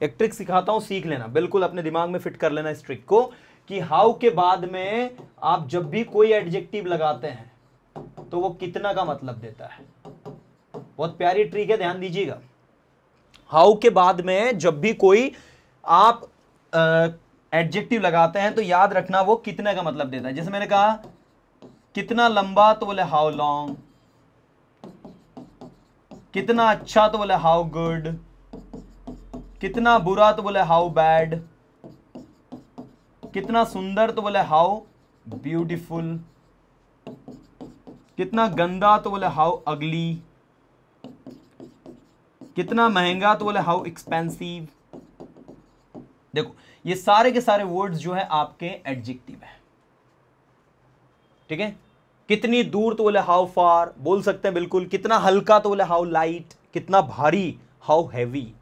एक ट्रिक सिखाता हूँ, सीख लेना। बिल्कुल अपने दिमाग में फिट कर लेना इस ट्रिक को कि हाउ के बाद में आप जब भी कोई एडजेक्टिव लगाते हैं तो वो कितना का मतलब देता है। बहुत प्यारी ट्रिक है, ध्यान दीजिएगा। हाउ के बाद में जब भी कोई आप एडजेक्टिव लगाते हैं तो याद रखना वो कितने का मतलब देता है। जैसे मैंने कहा, कितना लंबा तो बोले हाउ लॉन्ग कितना अच्छा तो बोले हाउ गुड कितना बुरा तो बोले हाउ बैड कितना सुंदर तो बोले हाउ ब्यूटीफुल कितना गंदा तो बोले हाउ अगली कितना महँगा तो बोले हाउ एक्सपेंसिव देखो, ये सारे के सारे वर्ड्स जो है आपके एडजेक्टिव है। ठीक है? कितनी दूर तो बोले हाउ फार बोल सकते हैं बिल्कुल। कितना हल्का तो बोले हाउ लाइट कितना भारी हाउ हैवी